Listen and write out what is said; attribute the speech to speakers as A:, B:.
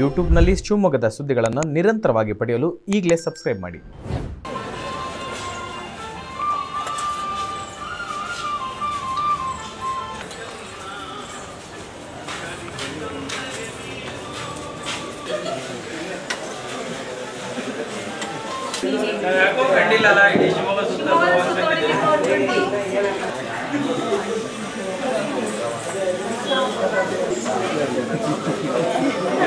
A: ಯೂಟ್ಯೂಬ್ನಲ್ಲಿ ಶಿವಮೊಗ್ಗದ ಸುದ್ದಿಗಳನ್ನು ನಿರಂತರವಾಗಿ ಪಡೆಯಲು ಈಗಲೇ ಸಬ್ಸ್ಕ್ರೈಬ್ ಮಾಡಿ.